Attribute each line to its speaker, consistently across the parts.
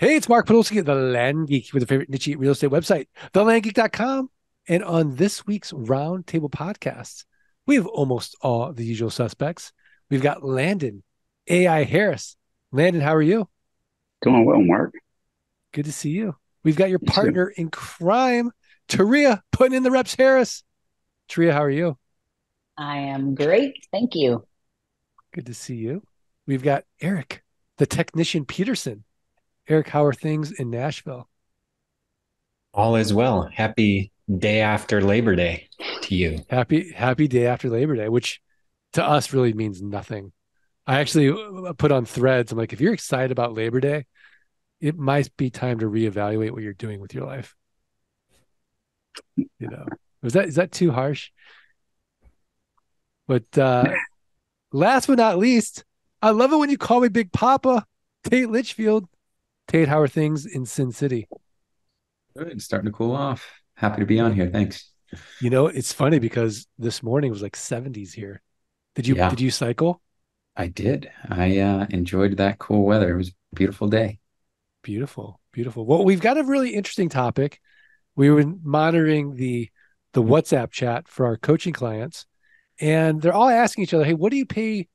Speaker 1: Hey, it's Mark Podolsky, the Land Geek, with a favorite niche real estate website, thelandgeek.com. And on this week's Roundtable podcast, we have almost all the usual suspects. We've got Landon, AI Harris. Landon, how are you?
Speaker 2: Doing well, Mark.
Speaker 1: Good to see you. We've got your partner in crime, Teria, putting in the reps Harris. Teria, how are you?
Speaker 3: I am great. Thank you.
Speaker 1: Good to see you. We've got Erik, the technician Peterson. Erik, how are things in Nashville?
Speaker 4: All is well. Happy day after Labor Day to you.
Speaker 1: Happy happy day after Labor Day, which to us really means nothing. I actually uh, put on threads. I'm like, if you're excited about Labor Day, it might be time to reevaluate what you're doing with your life. You know, was that is that too harsh? But uh last but not least, I love it when you call me Big Papa, Tate Litchfield. Tate, how are things in Sin City?
Speaker 5: Good, starting to cool off. Happy to be on here. Thanks.
Speaker 1: You know, it's funny because this morning was like 70s here. Did you yeah. did you cycle?
Speaker 5: I did. I uh, enjoyed that cool weather. It was a beautiful day.
Speaker 1: Beautiful, beautiful. Well, we've got a really interesting topic. We were monitoring the the WhatsApp chat for our coaching clients, and they're all asking each other, "Hey, what do you pay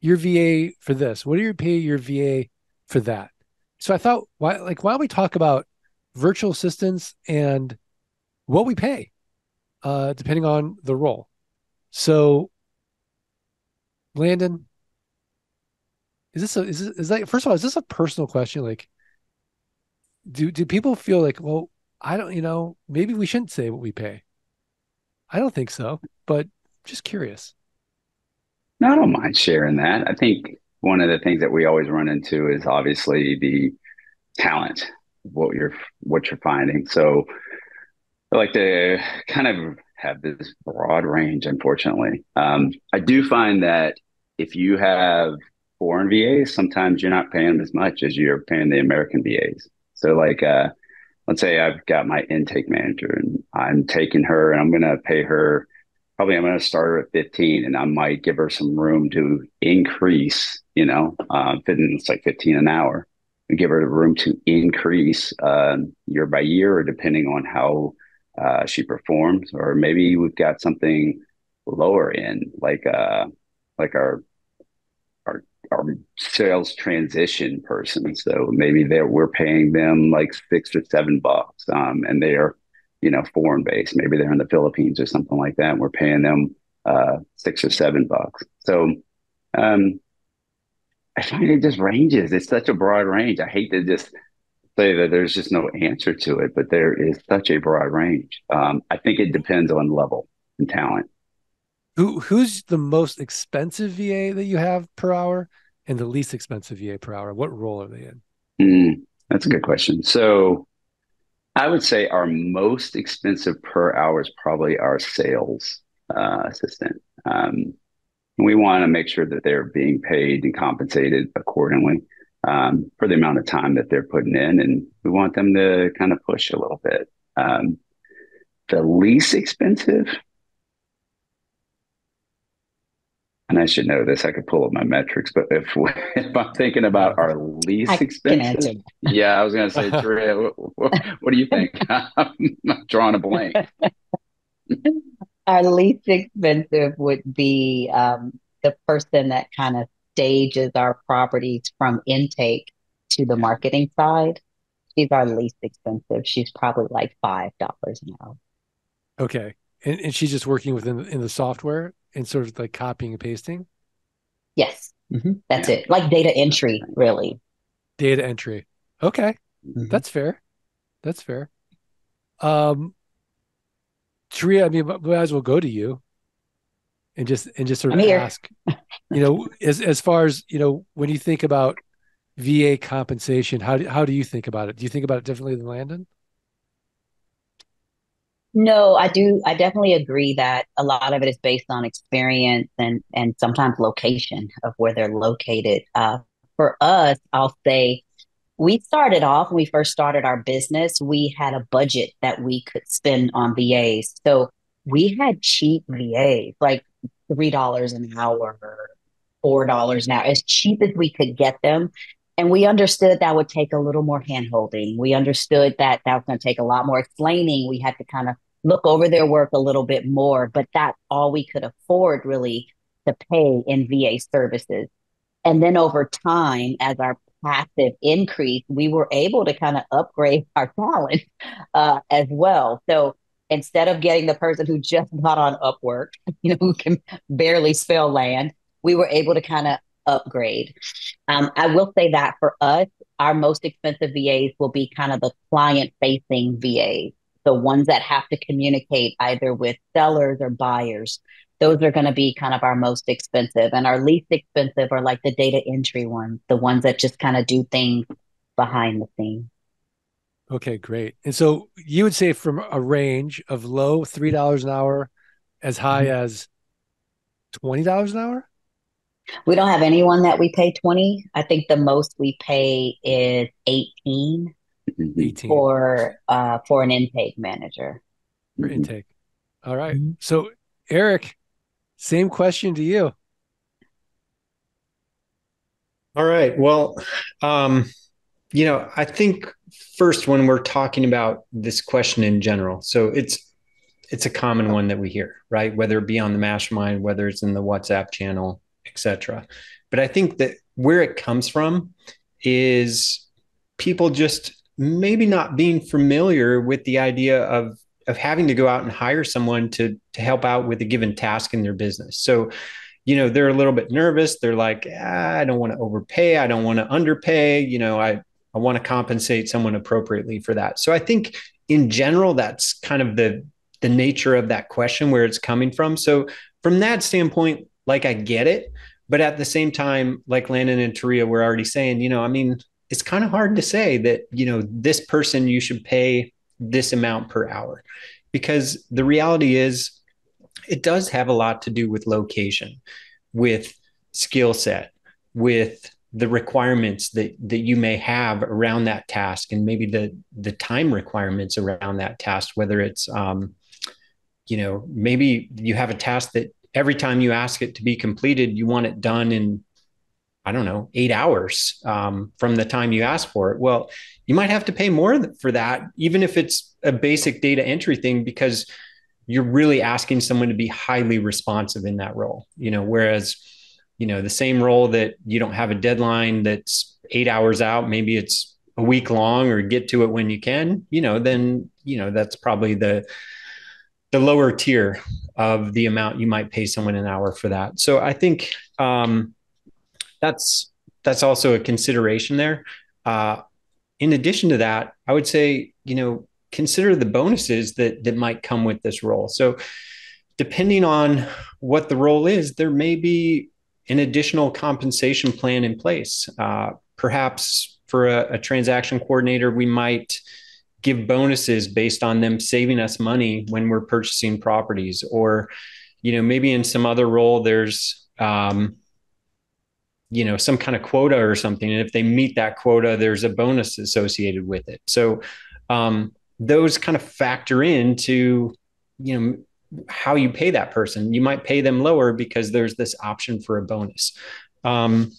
Speaker 1: your VA for this? What do you pay your VA for that?" So I thought, why like why don't we talk about virtual assistants and what we pay, uh, depending on the role. So, Landon, is this a is this, is that first of all is this a personal question? Like, do do people feel like, well, I don't, you know, maybe we shouldn't say what we pay. I don't think so, but just curious.
Speaker 2: No, I don't mind sharing that. I think one of the things that we always run into is obviously the talent, what you're what you're finding. So I like to kind of have this broad range, unfortunately. Um, I do find that if you have foreign VAs, sometimes you're not paying them as much as you're paying the American VAs. So like uh, let's say I've got my intake manager and I'm taking her and I'm gonna pay her probably I'm going to start her at 15 and I might give her some room to increase, you know, uh, it's like 15 an hour and give her the room to increase uh, year by year or depending on how uh, she performs. Or maybe we've got something lower in like, uh, like our, our, our sales transition person. So maybe they're, we're paying them like six or seven bucks um, and they are you know, foreign base. Maybe they're in the Philippines or something like that. And we're paying them uh, six or seven bucks. So um, I find it just ranges. It's such a broad range. I hate to just say that there's just no answer to it, but there is such a broad range. Um, I think it depends on level and talent.
Speaker 1: Who who's the most expensive VA that you have per hour, and the least expensive VA per hour? What role are they in?
Speaker 2: Mm, that's a good question. So I would say our most expensive per hour is probably our sales uh, assistant. Um, we want to make sure that they're being paid and compensated accordingly um, for the amount of time that they're putting in, and we want them to kind of push a little bit. Um, the least expensive and I should know this. I could pull up my metrics, but if if I'm thinking about our least I expensive, yeah, I was going to say, Teria, what, what, do you think? I'm drawing a blank.
Speaker 3: our least expensive would be um, the person that kind of stages our properties from intake to the marketing side. She's our least expensive. She's probably like five dollars an hour.
Speaker 1: Okay, and, and she's just working within in the software and sort of like copying and pasting?
Speaker 3: Yes. Mm-hmm. That's yeah. it. Like data entry, really.
Speaker 1: Data entry. Okay. Mm-hmm. That's fair. That's fair. Um Teria, I mean, we might as well go to you and just and just sort of ask, you know, as as far as you know, when you think about VA compensation, how do how do you think about it? Do you think about it differently than Landon?
Speaker 3: No, I do. I definitely agree that a lot of it is based on experience and and sometimes location of where they're located. Uh, for us, I'll say we started off when we first started our business. We had a budget that we could spend on VAs, so we had cheap VAs, like three dollars an hour, four dollars an hour, as cheap as we could get them. And we understood that would take a little more handholding. We understood that that was going to take a lot more explaining. We had to kind of look over their work a little bit more, but that's all we could afford really to pay in VA services. And then over time, as our passive increased, we were able to kind of upgrade our talent uh, as well. So instead of getting the person who just got on Upwork, you know, who can barely spell land, we were able to kind of upgrade. Um, I will say that for us, our most expensive VAs will be kind of the client facing VAs the ones that have to communicate either with sellers or buyers those are going to be kind of our most expensive. And our least expensive are like the data entry ones the ones that just kind of do things behind the scenes
Speaker 1: okay great. And so you would say from a range of low three dollars an hour as high mm-hmm. as twenty dollars an hour?
Speaker 3: We don't have anyone that we pay 20 i think the most we pay is 18 18. for uh, for an intake manager.
Speaker 1: For intake. All right. mm-hmm. So Erik, same question to you.
Speaker 4: All right. Well, um, you know, I think first when we're talking about this question in general, so it's it's a common one that we hear, right? Whether it be on the mastermind, whether it's in the WhatsApp channel, etc. But I think that where it comes from is people just maybe not being familiar with the idea of of having to go out and hire someone to to help out with a given task in their business. So, you know, they're a little bit nervous. They're like, ah, I don't want to overpay. I don't want to underpay. You know, I I want to compensate someone appropriately for that. So I think in general, that's kind of the the nature of that question where it's coming from. So from that standpoint, like I get it, but at the same time, like Landon and Teria were already saying, you know, I mean, it's kind of hard to say that you know this person you should pay this amount per hour. Because the reality is it does have a lot to do with location with skill set with the requirements that that you may have around that task and maybe the the time requirements around that task whether it's um, you know maybe you have a task that every time you ask it to be completed you want it done in I don't know, eight hours um, from the time you ask for it. Well, you might have to pay more for that, even if it's a basic data entry thing, because you're really asking someone to be highly responsive in that role. You know, whereas, you know, the same role that you don't have a deadline that's eight hours out, maybe it's a week long or get to it when you can, you know, then, you know, that's probably the, the lower tier of the amount you might pay someone an hour for that. So I think, um, that's that's also a consideration there. Uh, in addition to that, I would say you know consider the bonuses that that might come with this role. So depending on what the role is, there may be an additional compensation plan in place. Uh, perhaps for a, a transaction coordinator, we might give bonuses based on them saving us money when we're purchasing properties, or you know maybe in some other role there's um, you know some kind of quota or something and if they meet that quota there's a bonus associated with it. So um, those kind of factor into you know how you pay that person. You might pay them lower because there's this option for a bonus. Um,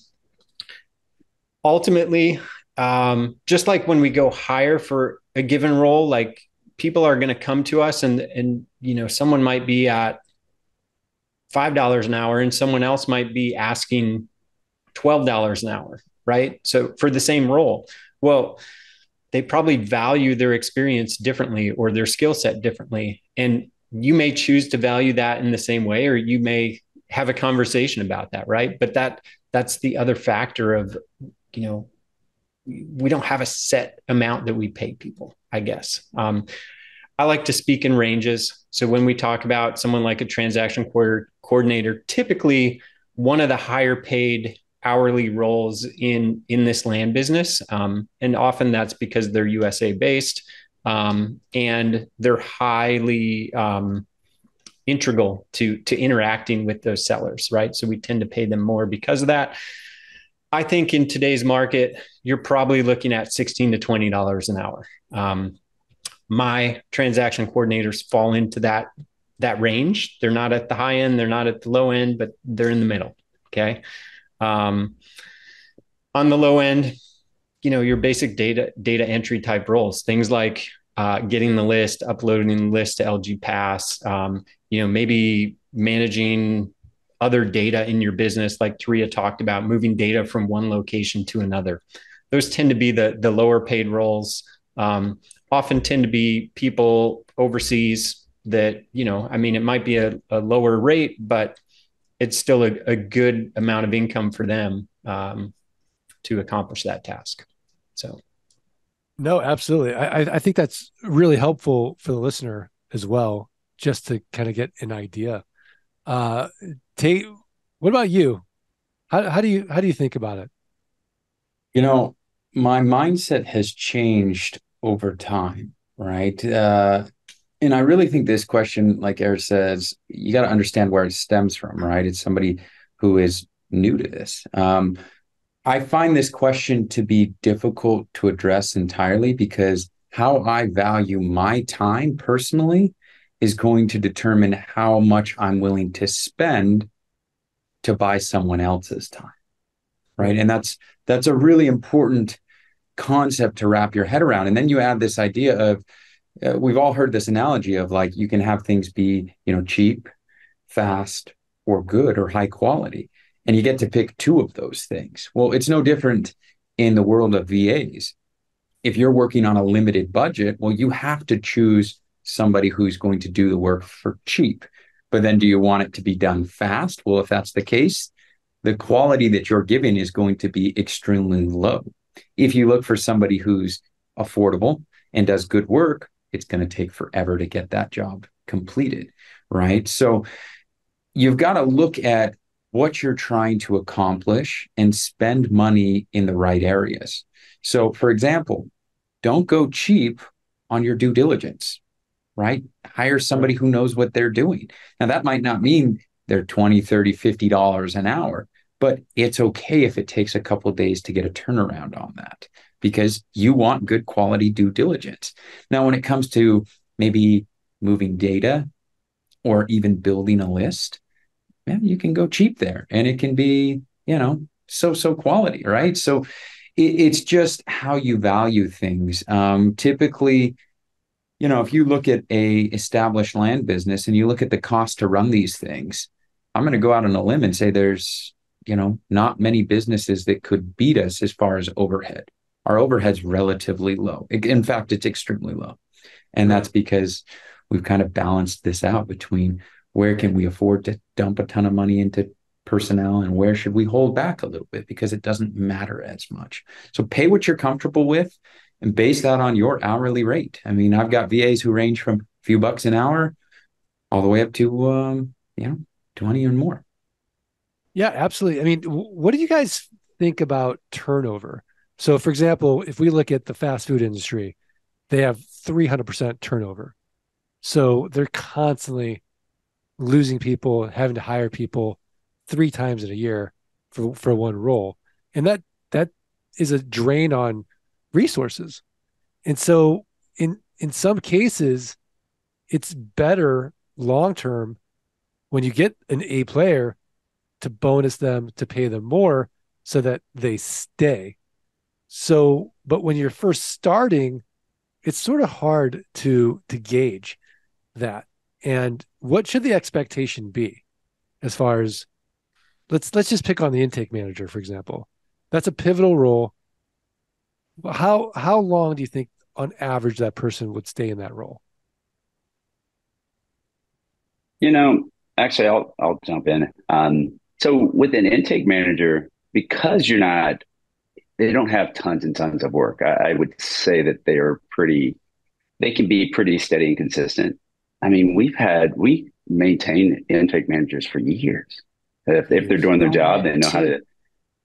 Speaker 4: ultimately um, just like when we go higher for a given role like people are going to come to us and and you know someone might be at five dollars an hour and someone else might be asking $12 an hour, right? So for the same role. Well, they probably value their experience differently or their skill set differently. And you may choose to value that in the same way, or you may have a conversation about that, right? But that that's the other factor of, you know, we don't have a set amount that we pay people, I guess. Um, I like to speak in ranges. So when we talk about someone like a transaction coordinator, typically one of the higher paid hourly roles in in this land business, um, and often that's because they're USA based um, and they're highly um, integral to to interacting with those sellers, right? So we tend to pay them more because of that. I think in today's market, you're probably looking at sixteen to twenty dollars an hour. Um, my transaction coordinators fall into that that range. They're not at the high end, they're not at the low end, but they're in the middle. Okay. Um, on the low end, you know your basic data data entry type roles things like uh, getting the list uploading the list to lg pass um, you know maybe managing other data in your business like Teria talked about moving data from one location to another. Those tend to be the the lower paid roles. Um, often tend to be people overseas that you know i mean it might be a, a lower rate but it's still a, a, good amount of income for them um, to accomplish that task. So.
Speaker 1: No absolutely. I, I think that's really helpful for the listener as well just to kind of get an idea. Uh tate what about you? How, how do you how do you think about it?
Speaker 5: You know my mindset has changed over time right? Uh and I really think this question, like Erik says, you got to understand where it stems from, right? It's somebody who is new to this. Um, I find this question to be difficult to address entirely because how I value my time personally is going to determine how much I'm willing to spend to buy someone else's time. Right. And that's that's a really important concept to wrap your head around. And then you add this idea of uh, we've all heard this analogy of like you can have things be you know cheap fast or good or high quality and you get to pick two of those things. Well it's no different in the world of vas if you're working on a limited budget well you have to choose somebody who's going to do the work for cheap. But then do you want it to be done fast? Well if that's the case the quality that you're giving is going to be extremely low. If you look for somebody who's affordable and does good work it's going to take forever to get that job completed, right? So you've got to look at what you're trying to accomplish and spend money in the right areas. So, for example, don't go cheap on your due diligence, right? Hire somebody who knows what they're doing. Now, that might not mean they're 20, 30, 50 dollars an hour, but it's okay if it takes a couple days to get a turnaround on that because you want good quality due diligence. Now, when it comes to maybe moving data or even building a list, man, you can go cheap there and it can be, you know, so so quality, right? So it, it's just how you value things. Um, typically, you know, if you look at a established land business and you look at the cost to run these things, I'm going to go out on a limb and say there's, you know, not many businesses that could beat us as far as overhead our overhead's relatively low. In fact, it's extremely low. And that's because we've kind of balanced this out between where can we afford to dump a ton of money into personnel and where should we hold back a little bit because it doesn't matter as much. So pay what you're comfortable with and base that on your hourly rate. I mean, I've got VAs who range from a few bucks an hour all the way up to um, you know, 20 and more.
Speaker 1: Yeah, absolutely. I mean, what do you guys think about turnover? So, for example, if we look at the fast food industry, they have 300% turnover. So they're constantly losing people, having to hire people three times in a year for, for one role. And that that is a drain on resources. And so in in some cases, it's better long term when you get an A player to bonus them to pay them more so that they stay so, but when you're first starting, it's sort of hard to to gauge that. And what should the expectation be as far as let's let's just pick on the intake manager for example. That's a pivotal role. How how long do you think on average that person would stay in that role?
Speaker 2: You know, actually I'll I'll jump in. Um, so with an intake manager, because you're not they don't have tons and tons of work. I, I would say that they are pretty. They can be pretty steady and consistent. I mean, we've had we maintain intake managers for years. If, if they're doing their job, they know how to.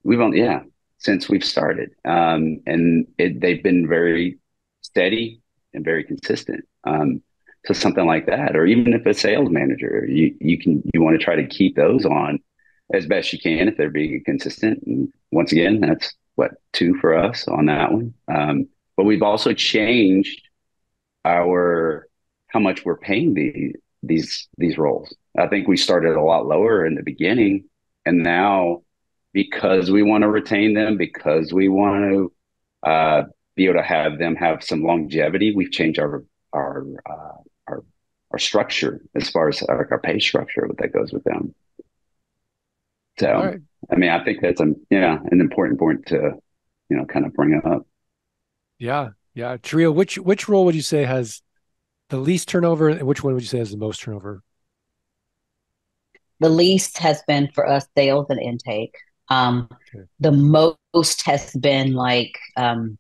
Speaker 2: We've only yeah since we've started, um, and it, they've been very steady and very consistent. Um, so something like that, or even if a sales manager, you you can you want to try to keep those on as best you can if they're being consistent. And once again, that's what two for us on that one. Um, but we've also changed our how much we're paying the, these these roles. I think we started a lot lower in the beginning, and now because we want to retain them, because we want to uh, be able to have them have some longevity. We've changed our our uh, our our structure as far as our, our pay structure that goes with them. So. I mean, I think that's a yeah an important point to you know kind of bring up.
Speaker 1: Yeah, yeah. Teria, which which role would you say has the least turnover, and which one would you say has the most turnover?
Speaker 3: The least has been for us sales and intake. Um, okay. The most has been like um,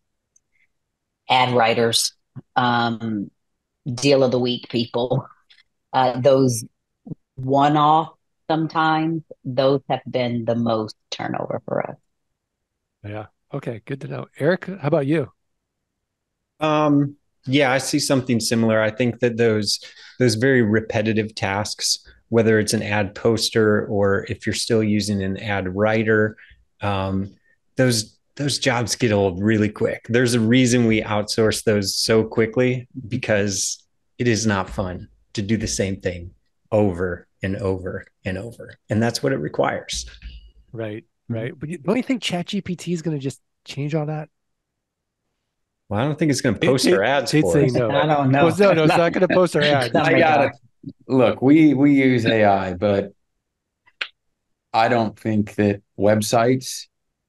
Speaker 3: ad writers, um, deal of the week people. Uh, those one off sometimes, those have been the most turnover for us.
Speaker 1: Yeah. Okay. Good to know. Erik, how about you?
Speaker 4: Um, yeah, I see something similar. I think that those those very repetitive tasks, whether it's an ad poster or if you're still using an ad writer, um, those those jobs get old really quick. There's a reason we outsource those so quickly because it is not fun to do the same thing over and over and over. And that's what it requires.
Speaker 1: Right. Mm-hmm. Right. But you, don't you think ChatGPT is going to just change all that?
Speaker 4: Well, I don't think it's going to post it, our ads for
Speaker 3: us. No. I don't know.
Speaker 1: Well, no, no, it's not going to post our ads.
Speaker 5: I got it. Look, we we use AI, but I don't think that websites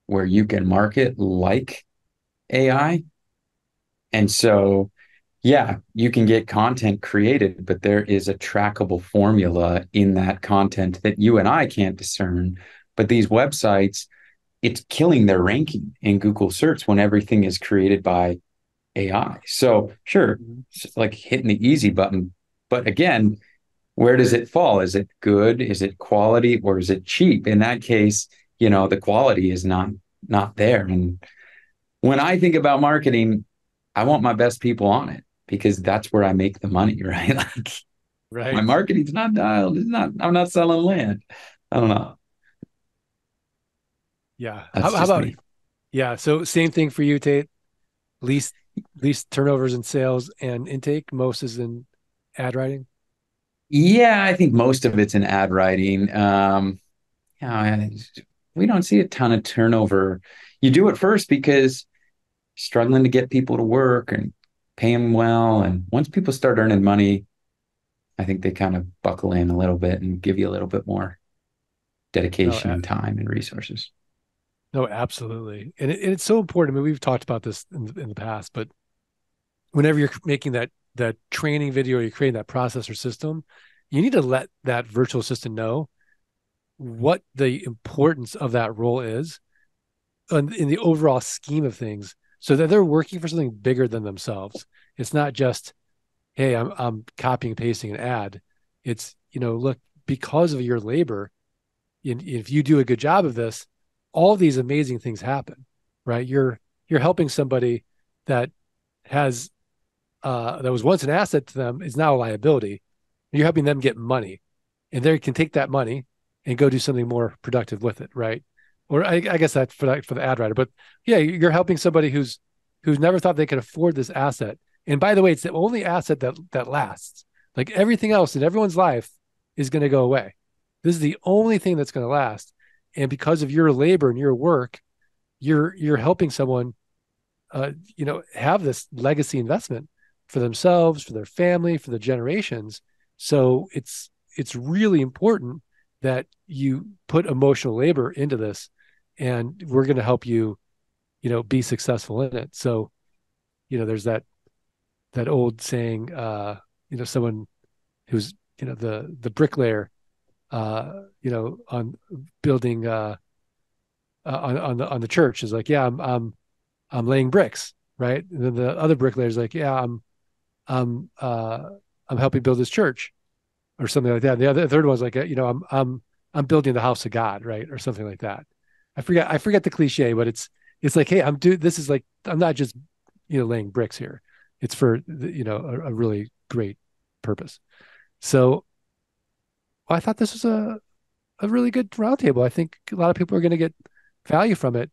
Speaker 5: where you can market like AI. And so, yeah, you can get content created, but there is a trackable formula in that content that you and I can't discern. But these websites, it's killing their ranking in Google search when everything is created by AI. So, sure, mm-hmm. it's like hitting the easy button. But again, where does it fall? Is it good? Is it quality or is it cheap? In that case, you know, the quality is not not there. And when I think about marketing, I want my best people on it because that's where I make the money, right? like right. my marketing's not dialed. It's not, I'm not selling land. I don't know.
Speaker 1: Yeah. How, how, about me. yeah. So same thing for you, Tate. Least least turnovers in sales and intake. Most is in ad writing.
Speaker 5: Yeah, I think most of it's in ad writing. Um, yeah, we don't see a ton of turnover. You do it first because struggling to get people to work and pay them well. And once people start earning money, I think they kind of buckle in a little bit and give you a little bit more dedication no, and time and resources.
Speaker 1: No, absolutely. And, it, and, it's so important. I mean, we've talked about this in, in the past, but whenever you're making that that training video, you're creating that process or system, you need to let that virtual assistant know what the importance of that role is in the overall scheme of things so that they're working for something bigger than themselves. It's not just hey i'm, I'm copying and pasting an ad. It's you know look because of your labor if you do a good job of this all these amazing things happen right? You're you're helping somebody that has uh, that was once an asset to them is now a liability. You're helping them get money and they can take that money and go do something more productive with it, right? Or I, I guess that's for that for the ad writer. But yeah, you're helping somebody who's who's never thought they could afford this asset. And by the way, it's the only asset that that lasts. Like everything else in everyone's life is going to go away. This is the only thing that's going to last. And because of your labor and your work, you're you're helping someone, uh, you know, have this legacy investment for themselves, for their family, for the generations. So it's it's really important that you put emotional labor into this and we're going to help you you know be successful in it. So you know there's that that old saying uh you know someone who's you know the the bricklayer uh you know on building uh, uh on on the on the church is like yeah i'm i'm i'm laying bricks right? And then the other bricklayer's like yeah i'm i'm uh i'm helping build this church or something like that. The other the third one's like, you know, I'm I'm I'm building the house of God, right, or something like that. I forget I forget the cliche, but it's it's like, hey, I'm doing this is like I'm not just you know laying bricks here. It's for you know a, a really great purpose. So well, I thought this was a a really good roundtable. I think a lot of people are going to get value from it,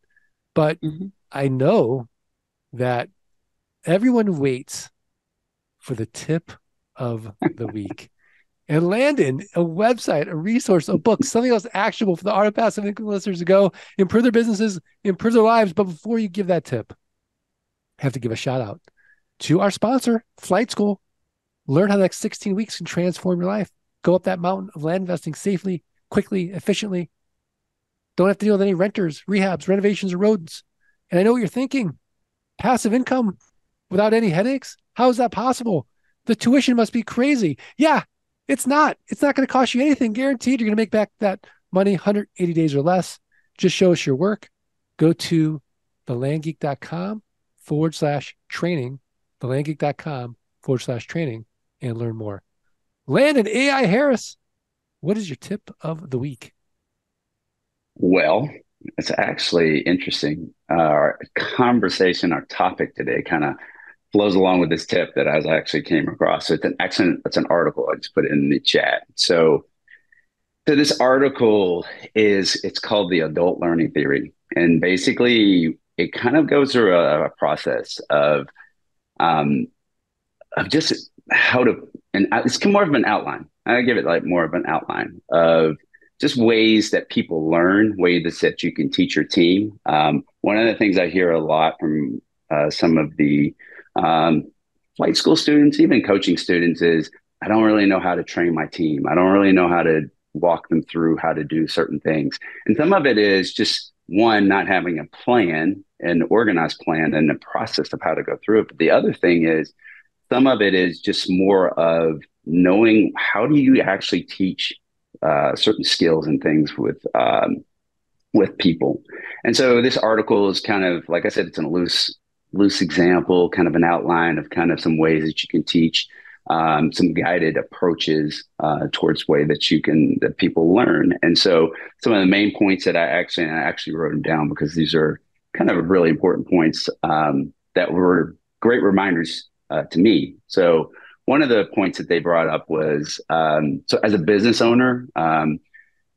Speaker 1: but mm-hmm. I know that everyone waits for the tip of the week and Landon, a website, a resource, a book, something else actionable for the art of passive income listeners to go improve their businesses, improve their lives. But before you give that tip, have to give a shout out to our sponsor, Flight School. Learn how the next 16 weeks can transform your life. Go up that mountain of land investing safely, quickly, efficiently. Don't have to deal with any renters, rehabs, renovations, or rodents. And I know what you're thinking passive income without any headaches? How is that possible? The tuition must be crazy. Yeah, it's not. It's not going to cost you anything. Guaranteed you're going to make back that money 180 days or less. Just show us your work. Go to thelandgeek.com forward slash training, thelandgeek.com forward slash training, and learn more. Landon AI Harris, what is your tip of the week?
Speaker 2: Well, it's actually interesting. Our conversation, our topic today kind of flows along with this tip that I actually came across. So it's an excellent, it's an article. I just put it in the chat. So, so this article is, it's called the adult learning theory. And basically it kind of goes through a, a process of, um, of just how to, and it's more of an outline. I give it like more of an outline of just ways that people learn, ways that you can teach your team. Um, one of the things I hear a lot from uh, some of the um, flight school students, even coaching students, is I don't really know how to train my team. I don't really know how to walk them through how to do certain things. And some of it is just one, not having a plan, an organized plan, and a process of how to go through it. But the other thing is, some of it is just more of knowing how do you actually teach uh, certain skills and things with um, with people. And so this article is kind of like I said, it's in a loose loose example, kind of an outline of kind of some ways that you can teach. Um, some guided approaches uh, towards way that you can that people learn. And so some of the main points that I actually I actually wrote them down because these are kind of really important points um, that were great reminders uh, to me. So one of the points that they brought up was um, so as a business owner, um,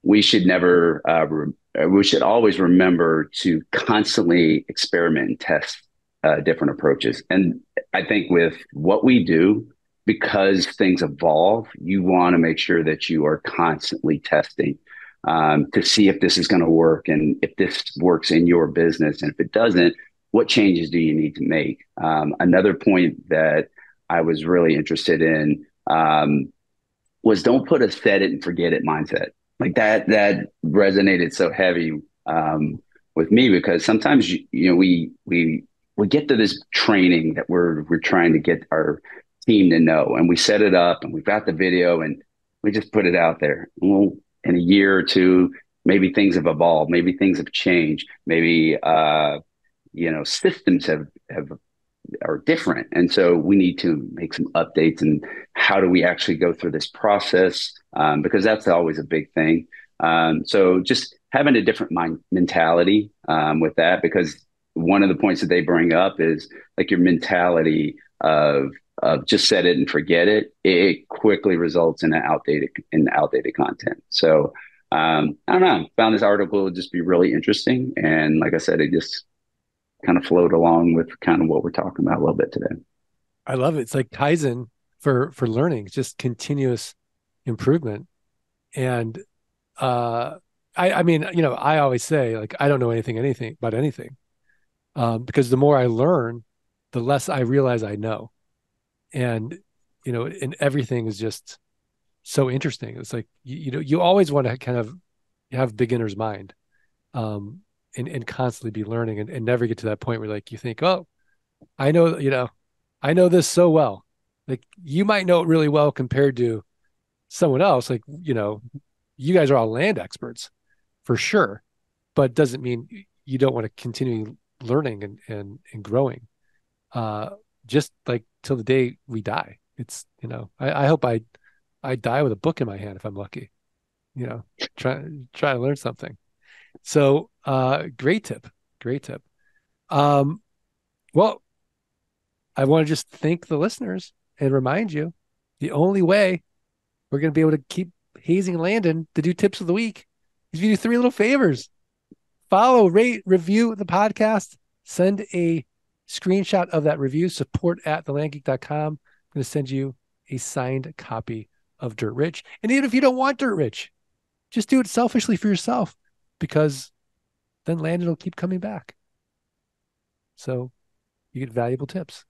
Speaker 2: we should never, uh, re- we should always remember to constantly experiment and test uh, different approaches. And I think with what we do, because things evolve, you want to make sure that you are constantly testing um, to see if this is going to work and if this works in your business. And if it doesn't, what changes do you need to make? Um, another point that I was really interested in um, was don't put a set it and forget it mindset. Like that that resonated so heavy um, with me because sometimes you, you know we we we get to this training that we're we're trying to get our team to know, and we set it up, and we've got the video, and we just put it out there. Well, in a year or two, maybe things have evolved, maybe things have changed, maybe uh, you know systems have have are different. And so we need to make some updates and how do we actually go through this process? Um, because that's always a big thing. Um, so just having a different mind mentality um, with that, because one of the points that they bring up is like your mentality of of just set it and forget it. It quickly results in an outdated in outdated content. So um, I don't know. Found this article just be really interesting, and like I said, it just kind of flowed along with kind of what we're talking about a little bit today.
Speaker 1: I love it. It's like Kaizen for for learning, just continuous improvement. And uh I I mean, you know, I always say like I don't know anything anything about anything. Um, because the more I learn, the less I realize I know. And you know, and everything is just so interesting. It's like you, you know, you always want to kind of have beginner's mind. Um, and, and constantly be learning and, and never get to that point where like you think, oh, I know, you know, I know this so well. Like you might know it really well compared to someone else. Like, you know, you guys are all land experts for sure, but doesn't mean you don't want to continue learning and, and, and growing. Uh, just like till the day we die. It's, you know, I, I hope I, I die with a book in my hand if I'm lucky, you know, try, try to learn something. So uh, great tip, great tip. Um, well, I want to just thank the listeners and remind you the only way we're going to be able to keep hazing Landon to do tips of the week is if you do three little favors. Follow, rate, review the podcast, send a screenshot of that review, support at thelandgeek.com. I'm going to send you a signed copy of Dirt Rich. And even if you don't want Dirt Rich, just do it selfishly for yourself because then Landon will keep coming back. So You get valuable tips.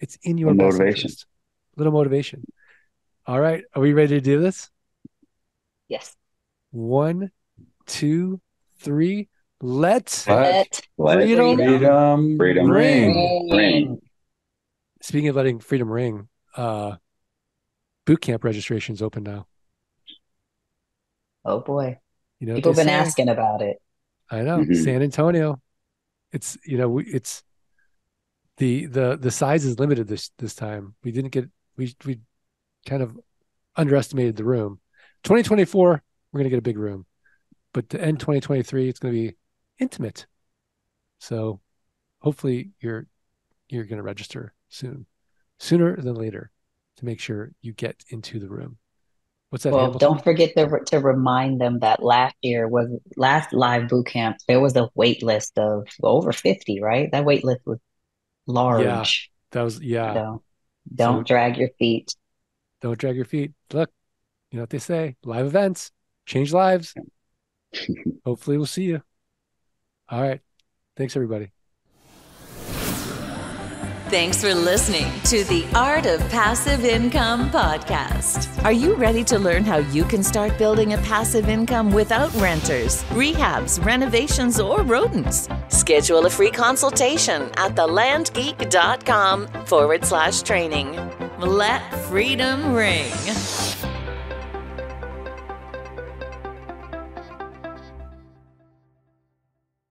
Speaker 1: It's in your best
Speaker 2: motivation.
Speaker 1: interest. Little motivation. All right. Are we ready to do this?
Speaker 3: Yes.
Speaker 1: One, two, three. Let's
Speaker 5: Let
Speaker 2: Let
Speaker 1: Freedom.
Speaker 5: freedom,
Speaker 2: Freedom
Speaker 5: ring.
Speaker 2: ring.
Speaker 1: speaking of letting freedom ring, uh boot camp registration is open now.
Speaker 3: Oh boy.
Speaker 1: You know,
Speaker 3: People have been
Speaker 1: say?
Speaker 3: asking about it.
Speaker 1: I know
Speaker 2: Mhm.
Speaker 1: San Antonio. It's you know it's the the the size is limited this this time. We didn't get we we kind of underestimated the room. 2024 we're gonna get a big room, but to end 2023 it's gonna be intimate. So hopefully you're you're gonna register soon, sooner than later, to make sure you get into the room. What's that?
Speaker 3: Well, don't forget to to remind them that last year was last live boot camp. There was a wait list of over 50, right? That wait list was large.
Speaker 1: Yeah, That was yeah.
Speaker 3: So don't
Speaker 1: So-
Speaker 3: drag your feet.
Speaker 1: don't drag your feet. Look, you know what they say live events change lives. Hopefully, we'll see you. All right. Thanks, everybody.
Speaker 6: Thanks for listening to the Art of Passive Income podcast. Are you ready to learn how you can start building a passive income without renters, rehabs, renovations, or rodents? Schedule a free consultation at thelandgeek.com forward slash training. Let freedom ring.